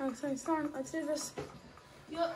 Okay, time. Let's do this. Yup.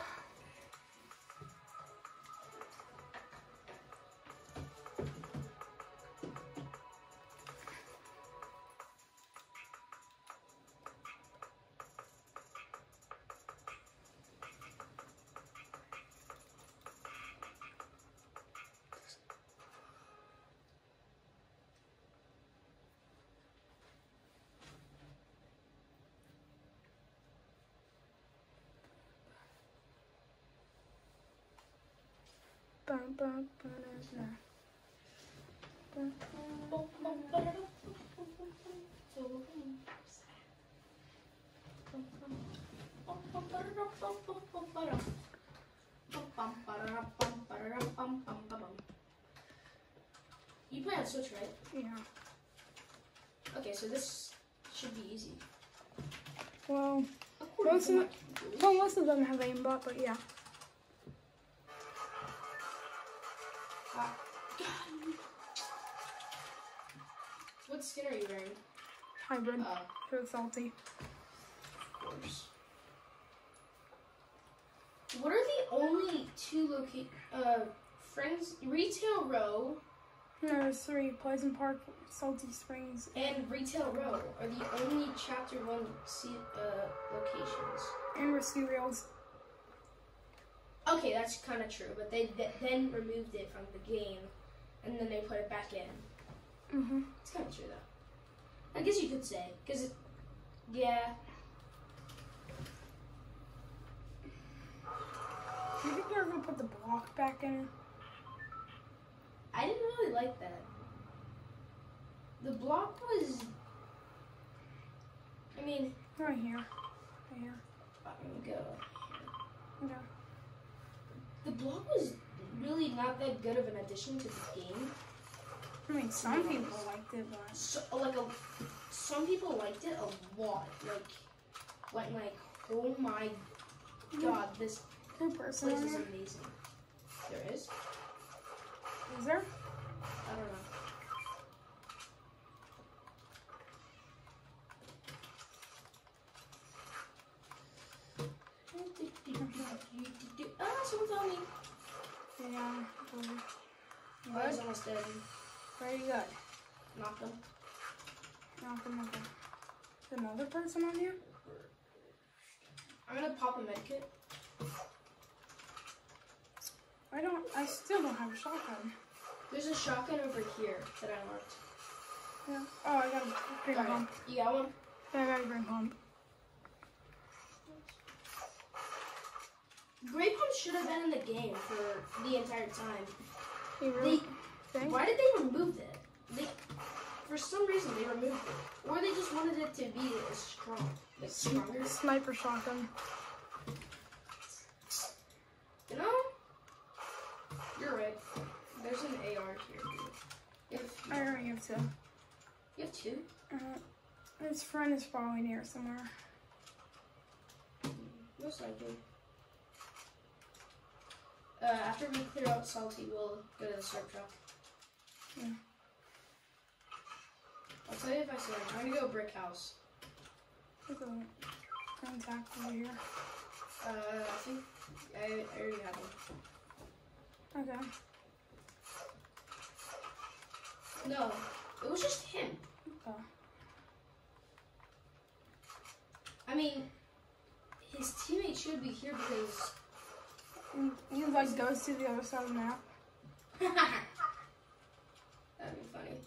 You play on Switch, right? Yeah. Okay, so this should be easy. Well, Most of well, most of them have aimbot, but yeah. What skin are you wearing? Hybrid. So it's salty. of course. What are the only two loca- uh friends retail row No, there's three. Pleasant Park, Salty Springs. and retail row are the only chapter one se- uh, locations. And Risky Reels. Okay, that's kind of true, but they th- then removed it from the game, and then they put it back in. Mm-hmm. It's kind of true though. I guess you could say, cause it, yeah, Do you think they're gonna put the block back in? I didn't really like that. The block was. I mean, Right here. Right here. let me go. Okay. The block was really not that good of an addition to the game. I mean, some people liked it, but So, like a, some people liked it a lot. Like, like, like, oh my god, this per person place is amazing. There is. Is there? I don't know. Ah, someone found me. Yeah. um, I was almost dead. Very good. Him. Now come over. Is another person on here? I'm gonna pop a medkit. I don't. I still don't have a shotgun. There's a shotgun over here that I marked. Yeah. Oh, I gotta bring Alright, pump. you got one? Yeah, I gotta bring pump. Gray Pump should have been in the game for the entire time. Really They, why did they remove it? They, for some reason, they removed it, or they just wanted it to be as strong, like stronger. Sniper shotgun. You know, you're right. There's an AR here. If I already have two. you have two, Uh, his friend is probably near somewhere. most likely. Uh, after we clear out Salty, we'll go to the surf truck. Yeah. I'll tell you if I see him. I'm gonna go brick house. There's a contact over here. Uh, I think I, I already have him. Okay. No, it was just him. Okay. I mean, his teammate should be here because. He like goes to the other side of the map. That'd be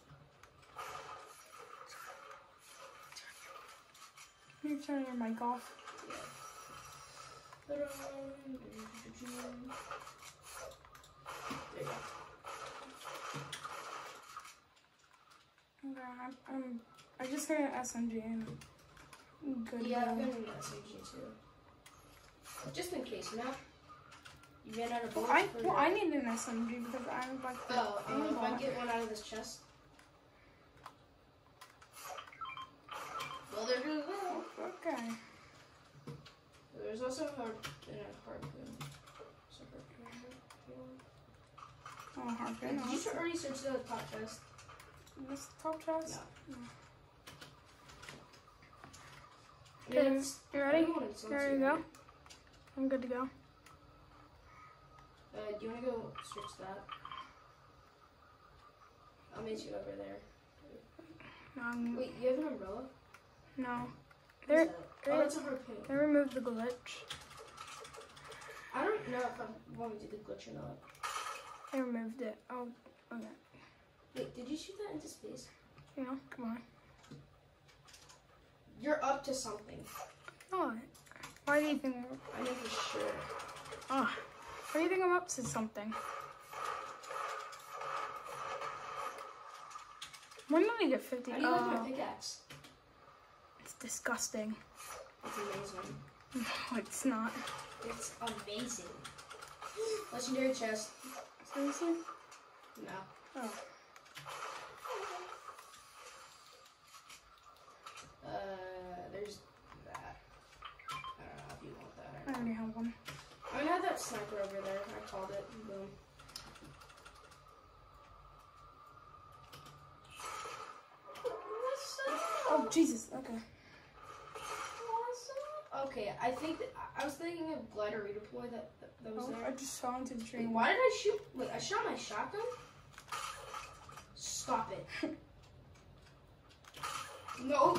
funny. You turn your mic off. There you go. Okay, I'm, I'm I just got an SMG and I'm good. Yeah, I'm go. gonna SMG too. Just in case, you know? You ran out of Well, bullets I well I need an SMG because I'm like Oh, uh, if I aimbot. get one out of this chest. Well, there's that. Okay. There's also a harp and a harpoon. So harpoon. Oh, harpoon. Did you already search the top chest? This top chest? Yeah, Okay, it's- you ready? There you go. I'm good to go. Uh, do you want to go search that? I'll meet you over there. Um, Wait, you have an umbrella? No. That? there- Oh, it's a harpoon. they removed the glitch. I don't know if I want to do the glitch or not. They removed it. Oh, okay. Wait, did you shoot that into space? Know, come on. You're up to something. Oh, why do you think? I know for sure. Oh, why do you think I'm up to something? When did I get 50? How do you like Oh, my pickaxe? Disgusting. It's amazing. No, it's not. It's amazing. Legendary chest. Seriously? No. Oh, Uh, there's that. I don't know if you want that I already have one. I'm gonna have that sniper over there. I called it. Boom. Oh, Jesus. Okay. Okay, I think that, I- was thinking of glider redeploy that, that, was Oh, I just fell into the tree. Wait, why did I shoot? Wait, I shot my shotgun? Stop it. no.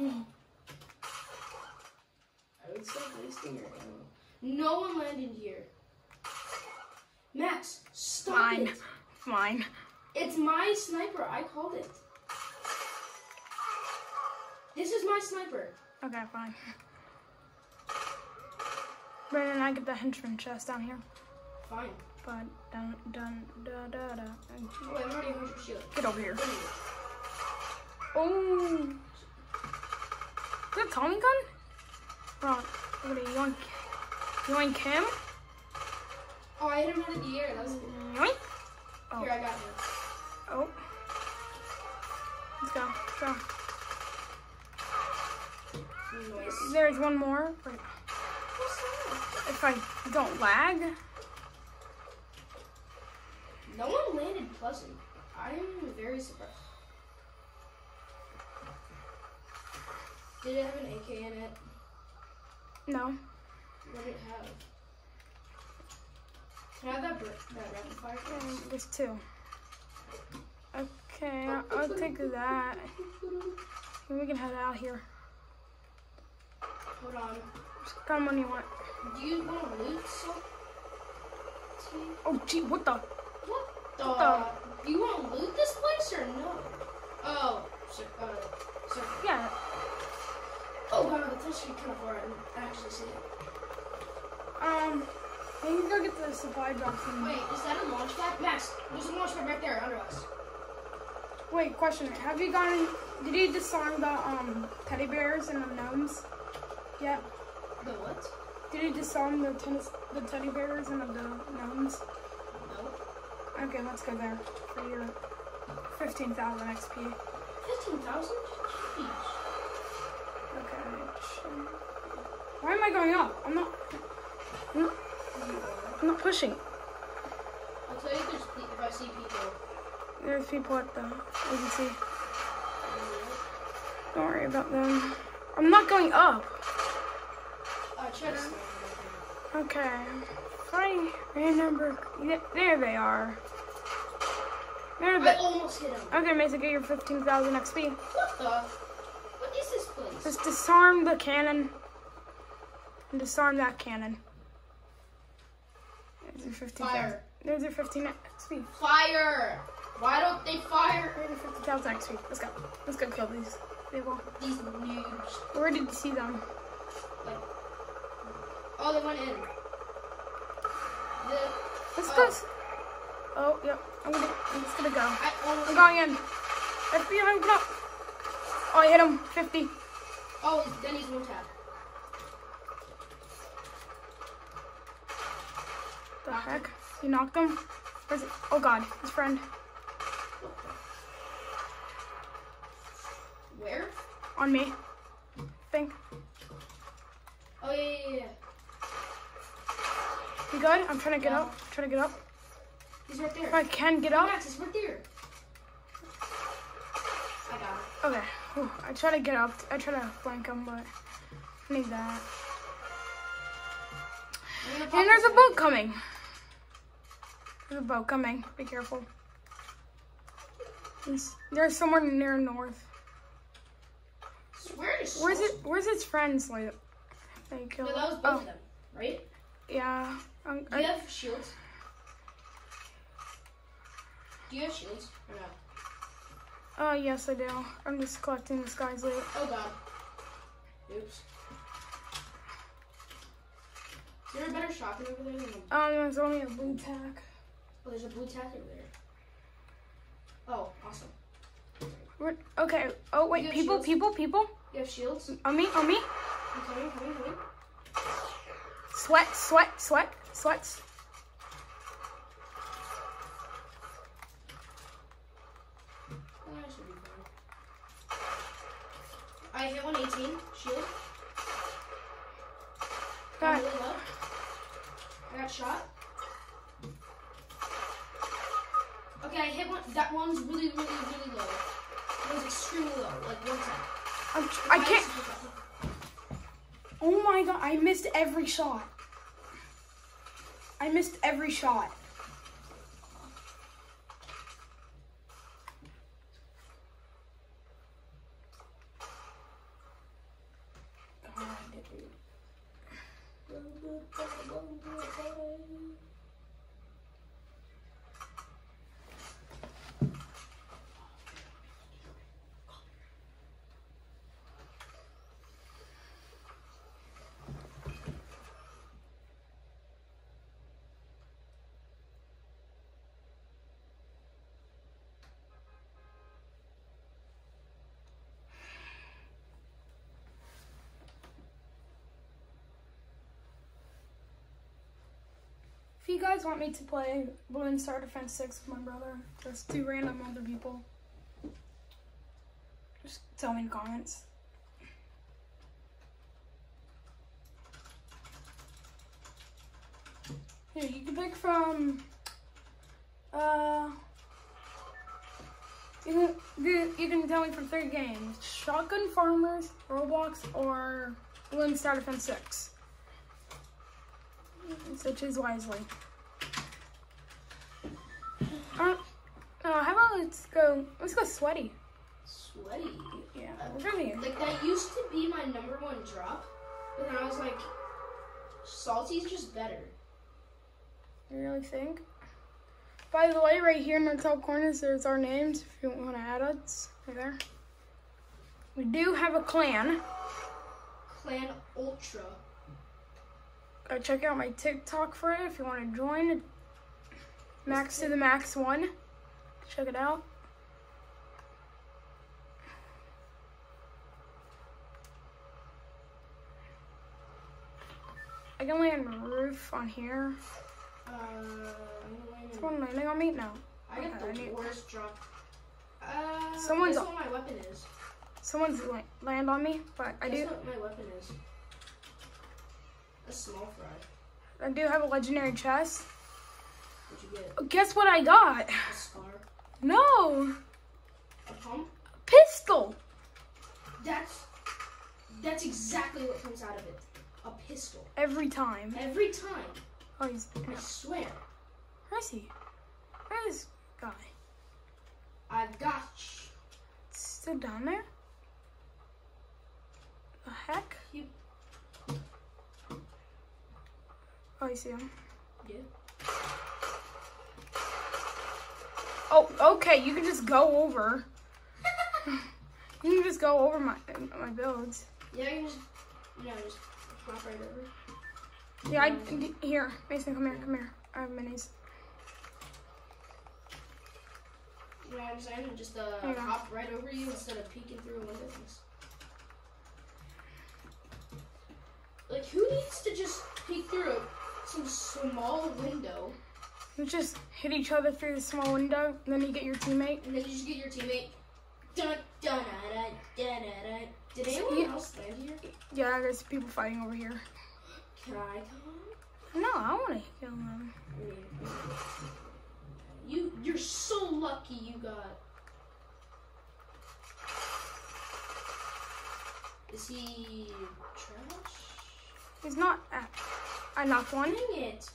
I would stop wasting your ammo. No one landed here. Max, stop mine. it. Fine. It's my sniper. I called it. This is my sniper. Okay, fine. Brandon, I get the henchman chest down here. Fine. But dun dun da da da. Oh, I'm already 100 shield. Get over here. What is it? Oh. Is that Tommy gun? Bro, what are you want? You want Kim? Oh, I hit him out of the air. That was Yoink. Oh. Here, I got oh. him. Oh. Let's go. Let's go. Nice. There's one more. If I don't lag. No one landed Pleasant. I'm very surprised. Did it have an AK in it? No. What did it have? Can I have that, that rapid fire? There's two. Okay, I'll, I'll take that. We can head out here. Hold on. Come when you want. Do you want to loot some? Oh, gee, what the? What the? What Do you want to loot this place or no? Oh, so, uh, so, Yeah. oh wow, that's actually kind of far. I actually see it. Um, we can go get the supply. And... Wait, is that a launch pad? Max, there's a launch pad right there under us. Wait, question. Have you gone? Did you disarm the um teddy bears and the gnomes? Yeah. The what? Did you disarm the tennis, the teddy bears and the gnomes? No. Okay, let's go there for your fifteen thousand XP. 15,000? Jeez. Okay. Why am I going up? I'm not. I'm not, I'm not pushing. I'll tell you if, there's, if I see people. There's people at the agency. Mm-hmm. Don't worry about them. I'm not going up. Okay. Funny remember. There they are. There they. I almost hit him. Okay, Mason, get your 15,000 XP. What the? What is this place? Just disarm the cannon. And disarm that cannon. There's your 15,000. Fire. There's your 15 XP. Fire! Why don't they fire There's your 50,000 XP. Let's go. Let's go kill these people. these noobs? Where did you see them? Oh, they went in. The, Let's Oh. go. Oh, yep. I'm gonna. I'm just gonna go. I. I'm going in. FBI, open up. Oh, I hit him. 50. Oh, then he's one tap. The heck? You knocked him? Where's it? Oh god, his friend. Where? On me. Think. Oh yeah, yeah, yeah. You good? I'm trying to get Yeah. up. trying to get up. He's right there. If I can get up. Max, he's right there. I got him. Okay. Whew. I try to get up. I try to flank him, but I need that. I'm And there's a boat coming. There's a boat coming. Be careful. It's, there's somewhere near north. Where is Where's it? Where's its friends? Like, they No, killed. that was both oh, of them, right? yeah. Um, Do you I, have shields? Do you have shields or no? oh yes, I do. I'm just collecting this guy's loot. Oh god. Oops. Is there a better shotgun over there than a... Um, there's only a blue tack. Oh, there's a blue tack over there. Oh, awesome. We're, okay. Oh wait, people, shields? people, people. You have shields? On me, on me. I'm coming. Sweat, sweat, sweat, sweats. That should be fine. I hit 118. Shield. Got really low. I got shot. Okay, I hit one. That one's really, really, really low. It was extremely low, like one. I'm, I can't. Oh my god! I missed every shot. I missed every shot. God. If you guys want me to play Bloons Tower Defense 6 with my brother, just two random other people, just tell me in the comments. Here, you can pick from, uh, you can, you you can tell me from three games. Shotgun Farmers, Roblox, or Bloons Tower Defense 6. So choose wisely. Uh, no, how about let's go, let's go sweaty. Sweaty. Yeah, we're gonna be, Like that used to be my number one drop, but then I was like, salty's just better. you really think? By the way, right here in the top corners, there's our names if you want to add us. Right there. We do have a clan. Clan Ultra. Go check out my TikTok for it if you want to join. Max to the max one. Check it out. I can land roof on here. Uh, Someone landing on me? No. I got Okay, I the need- worst drop. Uh, Someone's guess what my weapon is. Someone's la- land on me, but I Guess do what my weapon is. A small fry. I do have a legendary chest. You? Guess what I got? A scar. No, A pump. pistol. That's that's exactly what comes out of it. A pistol. Every time. Every time. Oh, he's. I swear. Where is he? Where is this guy? I got you. Still down there? The heck? He- Oh, I see him. Yeah. Oh, okay. You can just go over. you can just go over my my builds. Yeah, you just you know just hop right over. Yeah, I here. Mason, come here, come here. I have minis. You know what I'm saying? Just uh, hop right over you instead of peeking through a window. Like, who needs to just peek through some small window You just hit each other through the small window, and then you get your teammate. and then you just get your teammate? Dun dun dun dun dun dun Did anyone else land here? Yeah, there's people fighting over here. Can I come? No, I want to kill them. You you're so lucky you got. Is he trash? He's not. Uh, I knocked one. Dang it!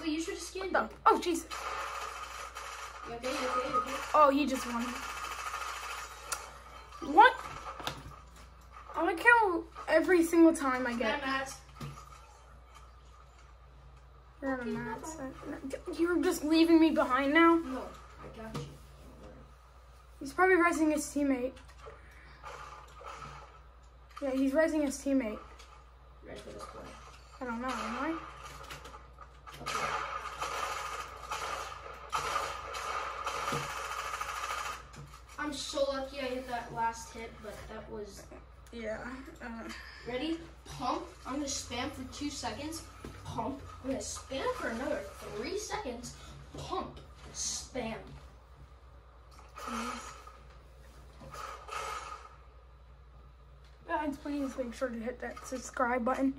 Wait, you should have scanned him. Oh, jeez. You okay? Okay? Okay? Oh, you just won. What? I like how every single time I get. You're on a mat. You're just leaving me behind now? No, I got you. He's probably resing his teammate. Yeah, he's resing his teammate. Ready for this play? I don't know, am I? I'm so lucky I hit that last hit, but that was Yeah. Uh, ready. Pump. I'm gonna spam for two seconds. Pump. I'm gonna spam for another three seconds. Pump. Spam. guys, please make sure to hit that subscribe button.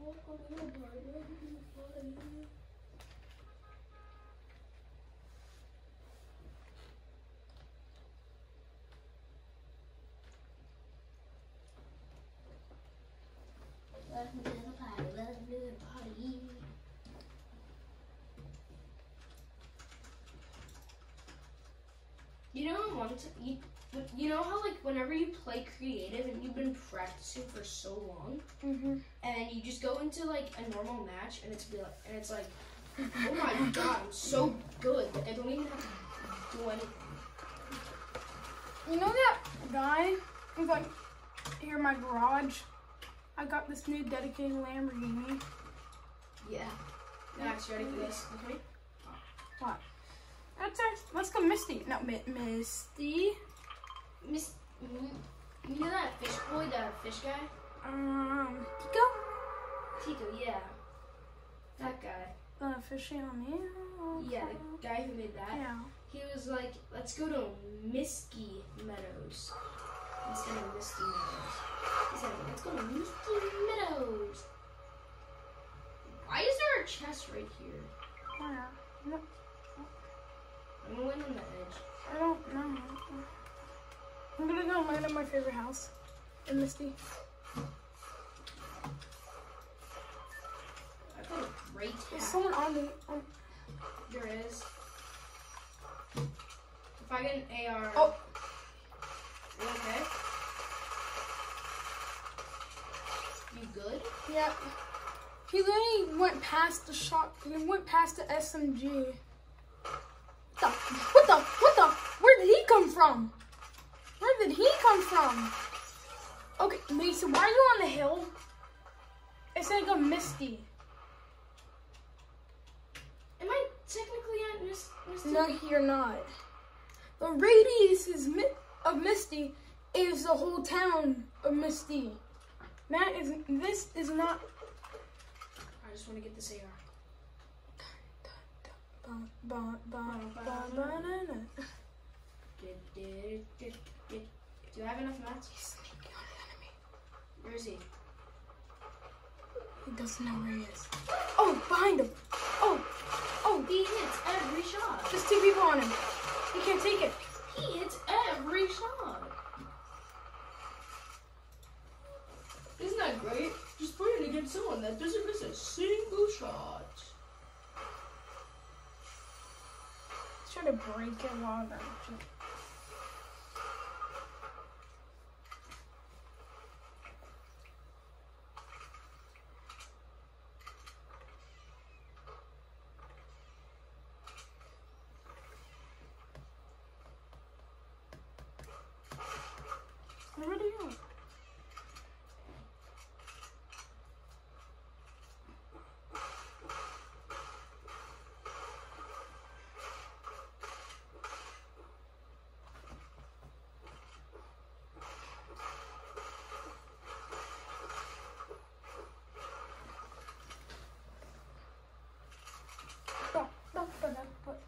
Welcome to the party. Welcome to the party. You know, I wanted to. You, you know how like creative and you've been practicing for so long, Mm-hmm. and then you just go into like a normal match and it's be like, and it's like, oh my god, I'm so good. Like I don't even have to do anything. You know that guy who's like here in my garage? I got this new dedicated Lamborghini. Yeah. Max, you ready for this? Okay. What? Let's let's go Misty. No, Mi- Misty. Miss, mm, you know that fish boy, that fish guy? Um, Tico. Tito, yeah. That guy. The fishing on me. Yeah, the guy who made that. Yeah. He was like, let's go to Misty Meadows instead of Misty Meadows. He said, let's go to Misty Meadows. Why is there a chest right here? Yeah. I'm gonna on the edge. I don't know. I'm gonna go land at my favorite house in Misty. I got a great hat. someone on the. On, There is. If I get an AR. oh, You okay? You good? Yep. He literally went past the shot. He went past the SMG. What the? What the? What the? Where did he come from? Where did he come from? Okay, Mason, why are you on the hill? It's like a misty. Am I technically at Miss Misty? No, you're not. The radius is mi- of Misty is the whole town of Misty. Matt is this is not. I just want to get this AR. Ba, ba, ba, ba, did. Do you have enough mats? He's sneaking on an enemy. Where is he? He doesn't know where he is. Oh, behind him. Oh, oh, He hits every shot. there's two people on him. He can't take it. He hits every shot. Isn't that great? Just playing against someone that doesn't miss a single shot. Let's Try to break it while that. Where do you go?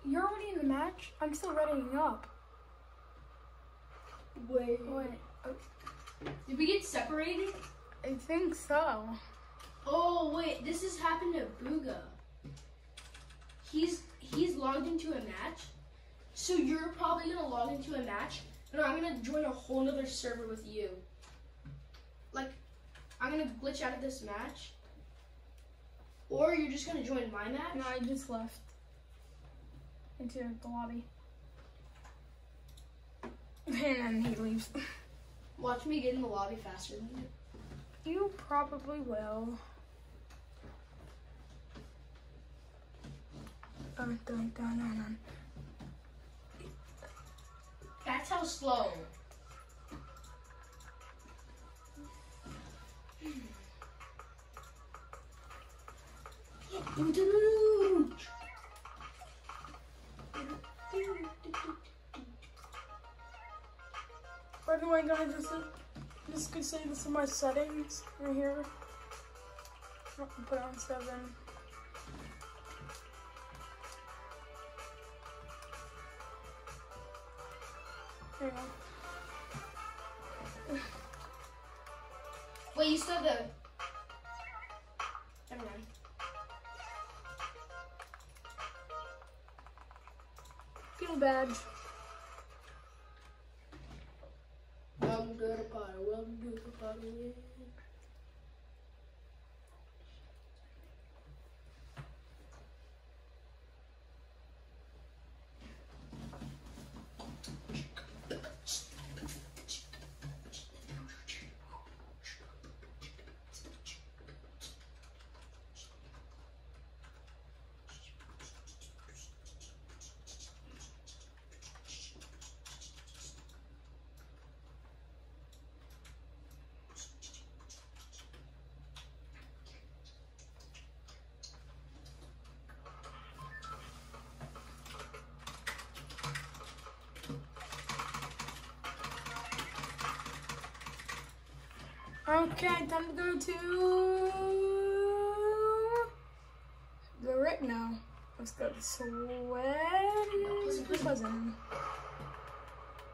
You're already in the match? I'm still readying up. Wait. Wait, uh, Did we get separated? I think so. Oh wait, this has happened to Booga. He's he's logged into a match. So you're probably gonna log into a match, and I'm gonna join a whole nother server with you. Like, I'm gonna glitch out of this match. Or you're just gonna join my match. No, I just left into the lobby. And then he leaves. Watch me get in the lobby faster than you. You probably will. Dun, dun, dun. That's how slow. Hmm. By the way, guys, this is just could say this is my settings right here. Put on seven. Okay, time to go to the Rig now. Let's go to Sweaty Cousin.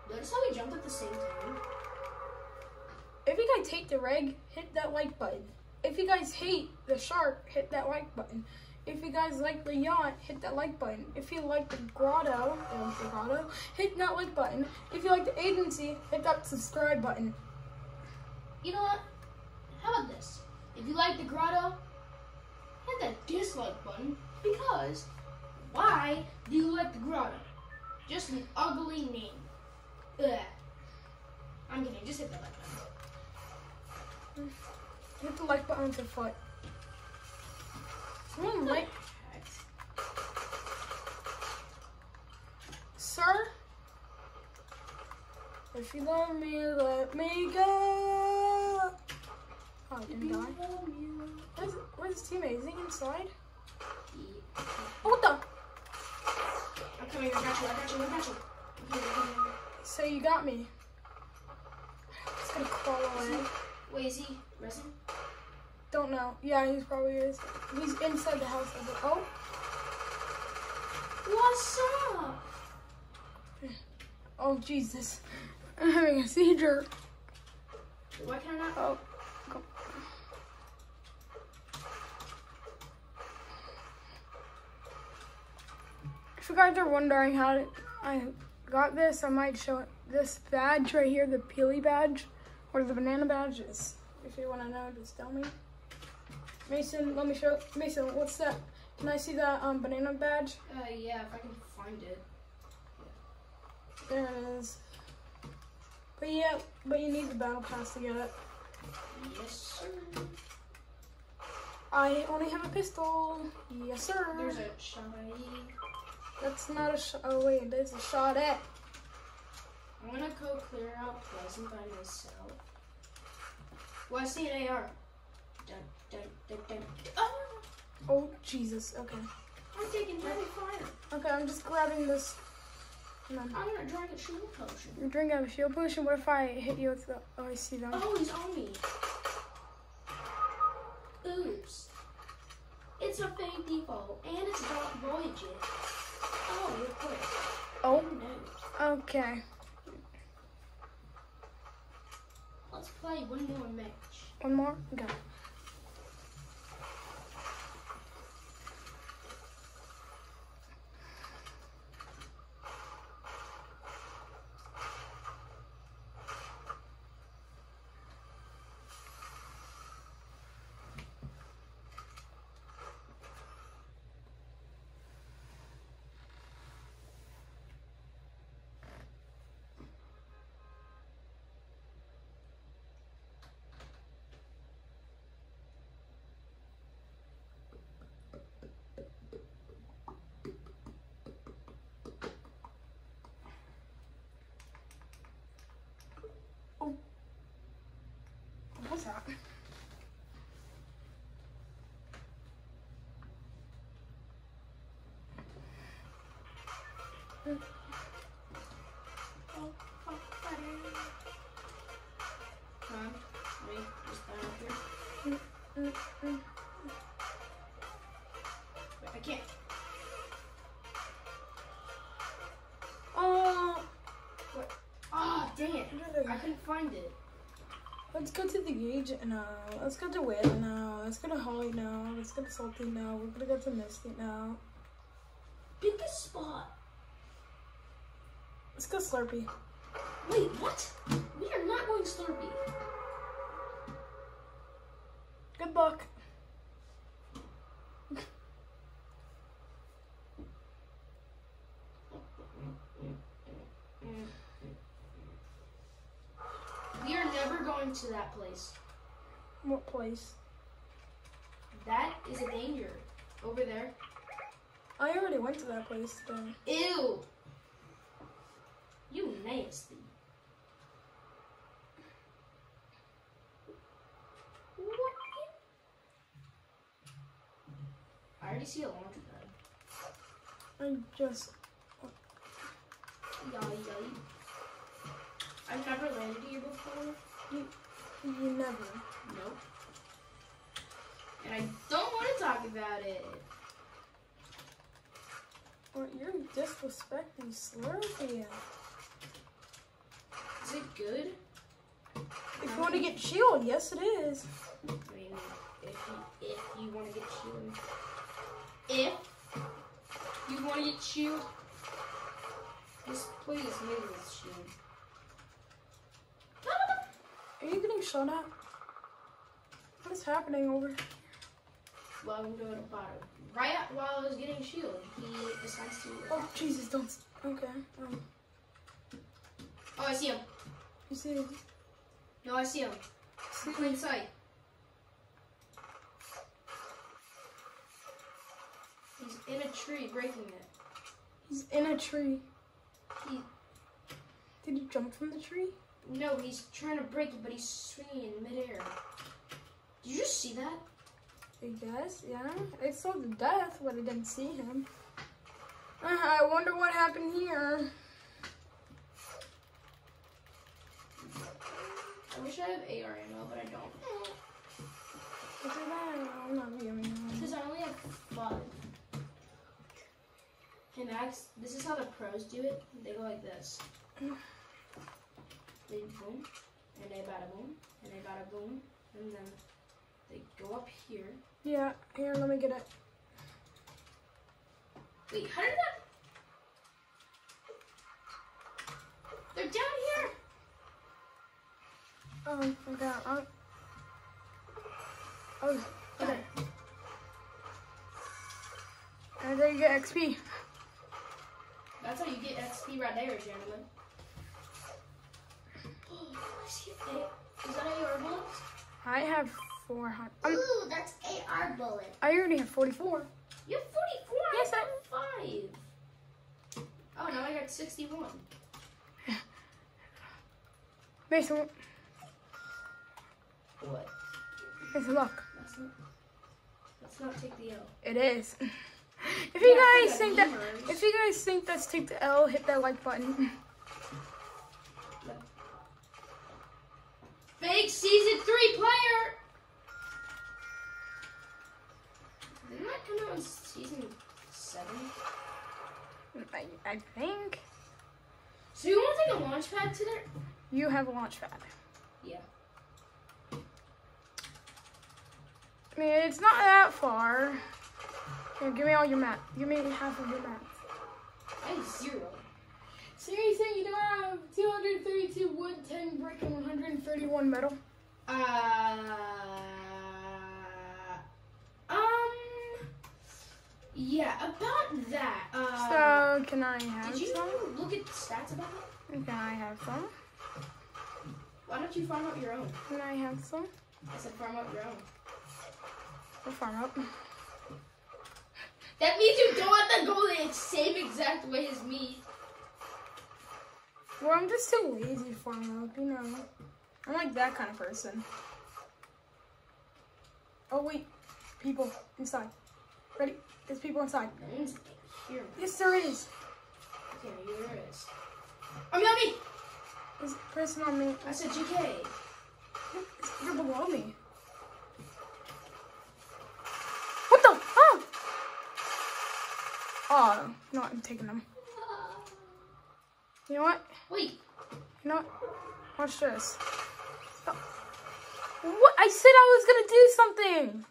Notice how we jumped at the same time? If you guys hate the reg, hit that like button. If you guys hate the shark, hit that like button. If you guys like the yacht, hit that like button. If you like the grotto, the grotto, hit that like button. If you like the agency, hit that subscribe button. You know what? How about this? If you like the grotto, hit that dislike button because why do you like the grotto? Just an ugly name. Ugh. I'm kidding. Just hit the like button. Hit the like button with your foot. Someone like, sir. If you love me, let me go. Oh, didn't mm. die. Where's, where's his teammate? Is he inside? Oh, what the? I'm coming. I got you. I got you. I got you. So you got me. Just gonna crawl away. Wait, is he resting? Don't know. Yeah, he's probably is. He's inside the house. Oh, What's up? oh Jesus! I'm having a seizure. Why can I? Oh, you guys are wondering how I got this, I might show it. This badge right here, the Peely badge, or the banana badge is. If you want to know, just tell me. Mason, let me show. Mason, what's that? Can I see that um, banana badge? Uh, yeah, if I can find it. There it is. But yeah, but you need the battle pass to get it. Yes, sir. I only have a pistol. Yes, sir. There's a shiny. That's not a shot. Oh wait, there's a shot at. I'm gonna go clear out Pleasant by myself. Well, I see an AR. Dun, dun, dun, dun. Oh, Oh Jesus. Okay. I'm taking heavy fire. Okay, I'm just grabbing this. I'm gonna drink a shield potion. you're drinking a shield potion. What if I hit you with the? Oh, I see them. Oh, he's on me. Oops. It's a fake default, and it's about voyages. Oh. Okay. Let's play one more match. One more? Go. I can't. Oh, Oh, dang it. I couldn't find it. let's go to the gauge uh, now. Let's go to Whale now. Let's go to Holly now. Let's go to Salty now. We're gonna go to Misty now. Pick a spot. Let's go Slurpy. Wait, what? We are not going Slurpy. Good luck. We are never going to that place. What place? That is a danger. Over there. I already went to that place today. Ew. You nasty. What? I already see a launch pad. I just Yay, yay. I've never landed here before. you never. Nope. And I don't want to talk about it. Or you're disrespecting Slurpy. Is it good? If you want to get shield, yes it is. I mean, if you, if you want to get shield. If you want to get shield. Just please use this shield. Are you getting shot at? What is happening over here? Welcome to the bottom. Right while I was getting shield, he decides to. Oh Jesus, don't. Okay. Um, Oh, I see him. you see, him? No, I see him. see Plain sight. He's in a tree breaking it. he's in a tree. He Did he jump from the tree? No, he's trying to break it, but he's swinging in midair. Did you just see that? I guess, yeah. I saw the death, but I didn't see him. Uh, I wonder what happened here. I wish I have AR ammo, but I don't. That. I'm not giving him. Because I only have five. And that's, this is how the pros do it. They go like this. They boom, and they bada boom, and they bada boom, and then they go up here. Yeah, here, let me get it. Wait, how did that? They're down here. Um, okay. Um, oh, okay. And there you get XP. That's how you get XP right there, gentlemen. Oh, I see it. Is that AR bullets? I have 400. Um, Ooh, that's AR bullet. I already have 44. You have 44. Yes, I have five. Oh, now I got 61. Mason, What? Mason, look. Let's not, let's not take the L. It is. If Yeah, you guys think that, if you guys think that's take the L, hit that like button. Fake season three player. Didn't that come out in season seven? I, I think. So you want to take a launch pad to there? You have a launch pad. Yeah. I mean, it's not that far. Here, give me all your mat. Give me half of your mat. I have zero. Seriously, you don't have 232 wood, 10 brick, and 131 metal? Uh, um, yeah, about that. Uh, So, can I have did you some? look at the stats about it? Can I have some? Why don't you farm out your own? Can I have some? I said farm out your own. We'll farm up. That means you don't have to go the same exact way as me. Well, I'm just too lazy to farm up, you know. I'm like that kind of person. Oh, wait. People inside. Ready? There's people inside. Here. Yes, there is. Okay, there is. Oh, I'm yummy. There's a person on me. I said GK. You're below me. What the? Oh! Oh, no, I'm taking them. You know what? Wait, You know what? Watch this. Oh. What? I said I was gonna do something!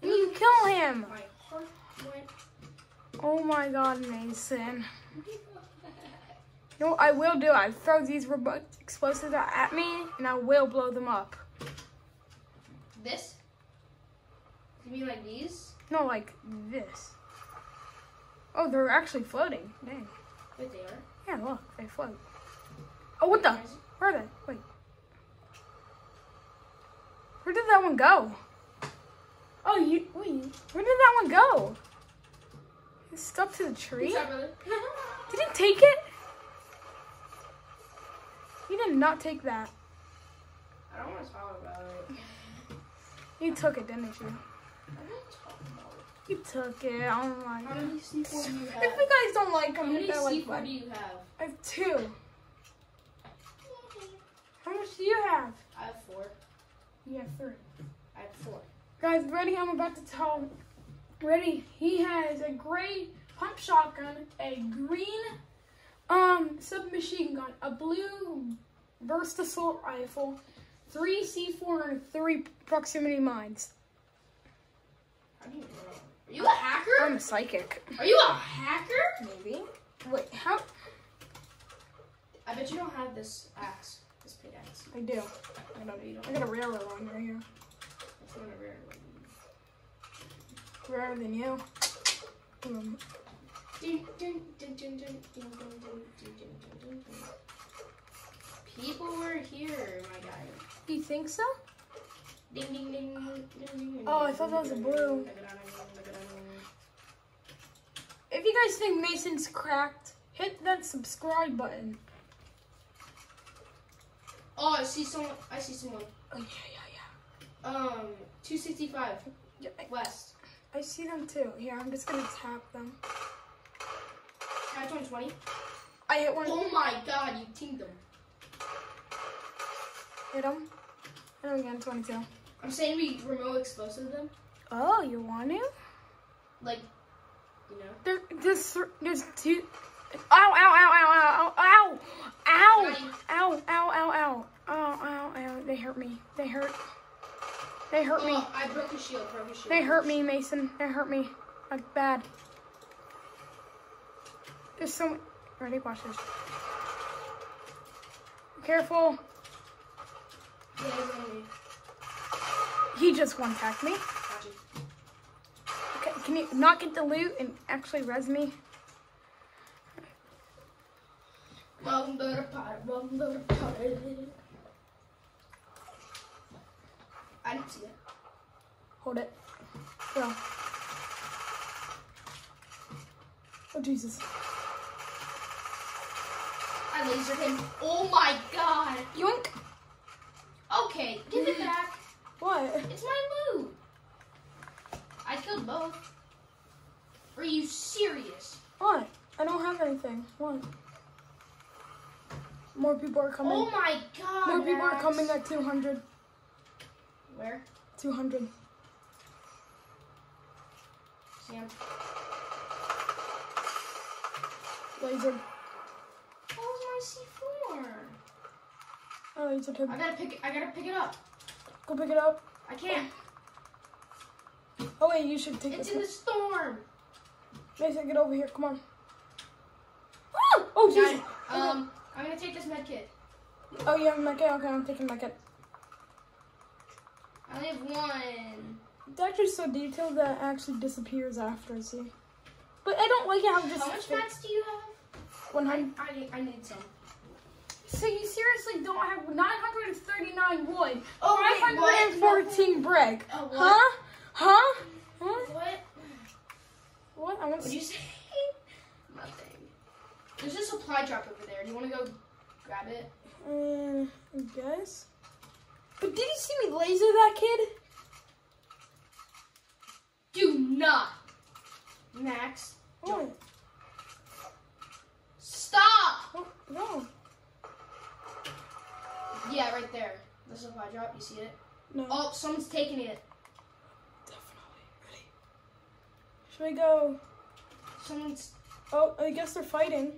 And you kill him! my heart went. Oh my god, Mason. You know what I will do? I throw these robot explosives at me and I will blow them up. This? You mean like these? No, like this. Oh, they're actually floating. Dang. Wait, they are. Yeah, look, they float. Oh, what the? Where are they? Wait. Where did that one go? Oh, you wait. Where did that one go? It stuck to the tree. What's up, brother? Did he take it? He did not take that. I don't want to talk about it. You took it, didn't you? I don't talk about it. You took it. Oh my How god. many C4 do you If you guys don't like How them, many hit that C4 button. do you have? I have two. How much do you have? I have four. You have three. I have four. Guys, ready? I'm about to tell. Ready? He has a gray pump shotgun, a green um submachine gun, a blue burst assault rifle, three C4, and three proximity mines. How do you know? Are you a hacker? I'm a psychic. Are you a hacker? Maybe. Wait, how? I bet you don't have this axe, this big. I do. I know you don't. I got a railroad one right here. That's not a rarer. Rarer than you. Um. People were here, my guy. You think so? Ding ding ding. ding, ding, Oh, I thought that was a blue. If you guys think Mason's cracked, hit that subscribe button. Oh, I see someone. I see someone. Oh yeah, yeah, yeah. Um, 265 yeah. yeah west. I, I see them too. Here, I'm just gonna tap them. Catch 120. I hit one. Oh my god, you teamed them. Hit them. Hit them again. 22. I'm saying we remote explosive them. Oh, you want to? Like, you know. There, there's, th- there's two. Ow, ow, ow, ow, ow, ow, ow, Sorry. ow, ow, ow, ow, ow, ow, ow. They hurt me. They hurt. They hurt me. Oh, I broke his shield. Broke his shield. They hurt me, Mason. They hurt me. Like bad. There's so many. Ready? Watch this. Careful. Yeah, he's on me. He just one tapped me. Okay, can you not get the loot and actually res me? Welcome to the pot. Welcome to the pot. I didn't see that. Hold it. Go. Oh Jesus. I lasered him. Oh my god. Yoink. Okay, give it back. What? It's my loot. I killed both. Are you serious? What? I don't have anything. What? More people are coming. Oh my god. More people are coming at 200. Where? 200. Sam. Laser. What was my Oh, it's okay. I gotta pick it. I gotta pick it up. Go pick it up. I can't. Oh wait, you should take It's this. in the storm. Mason, get over here. Come on. Ah! Oh, Got jeez. it. Um, I'm gonna take this med kit. Oh, yeah, my kit. Okay, I'm taking my kit. I only have one. It's actually so detailed that it actually disappears after, see? But I don't like it how it just... How much mats do you have? 100. I, I, need- I need some. So you seriously don't have 939 wood, Oh, wait, what? 514 brick? Oh, what? Huh? Huh? Huh? What? What? I want What'd you say? Nothing. There's a supply drop over there. Do you want to go grab it? Uh, I guess. But did you see me laser that kid? Do not. Max, Oh, stop. oh no. Yeah, right there. The supply drop. You see it? No. Oh, someone's taking it. Definitely. Ready? Should we go? Someone's. Oh, I guess they're fighting.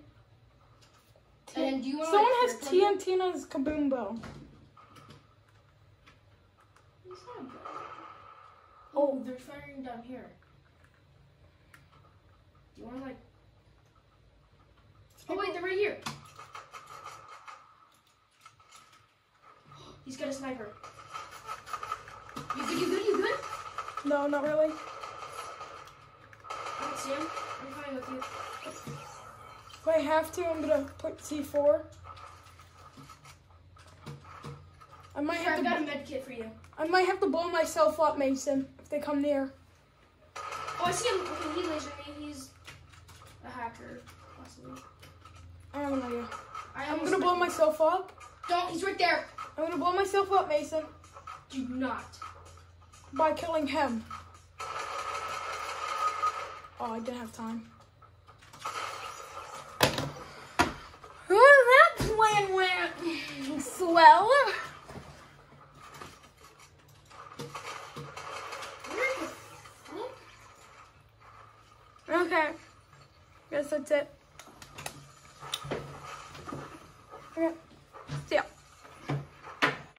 And do you want? Someone has grip on it? TNT on his kaboom bow. It's not good. Oh, they're firing down here. Do you want to like? Oh wait, they're right here. He's got a sniper. You good? You good? You good? No, not really. I don't see him. I'm coming with you. If I have to, I'm gonna put C4. I might Here, have I've to. got a med kit for you. I might have to blow myself up, Mason, if they come near. Oh, I see him. Okay, he lasered me. He's a hacker, possibly. I idea. I I'm gonna blow myself up. Don't. He's right there. I'm gonna blow myself up, Mason, Do not. by killing him. Oh, I didn't have time. Well, that plan went swell. Okay. Guess that's it. Okay.